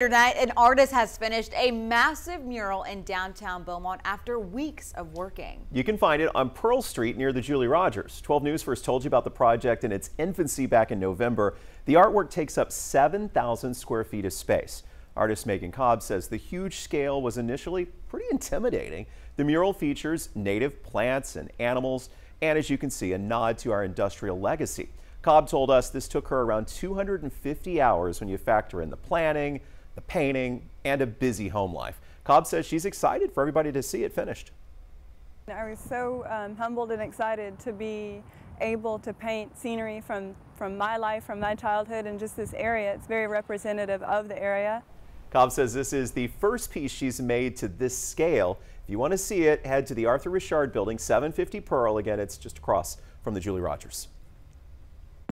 Tonight, an artist has finished a massive mural in downtown Beaumont after weeks of working. You can find it on Pearl Street near the Julie Rogers. 12 News first told you about the project in its infancy back in November. The artwork takes up 7,000 square feet of space. Artist Meghan Cobb says the huge scale was initially pretty intimidating. The mural features native plants and animals, and as you can see, a nod to our industrial legacy. Cobb told us this took her around 250 hours when you factor in the planning, the painting, and a busy home life. Cobb says she's excited for everybody to see it finished. I was so um, humbled and excited to be able to paint scenery from, from my life, from my childhood, and just this area. It's very representative of the area. Cobb says this is the first piece she's made to this scale. If you want to see it, head to the Arthur Richard Building, 750 Pearl. Again, it's just across from the Julie Rogers.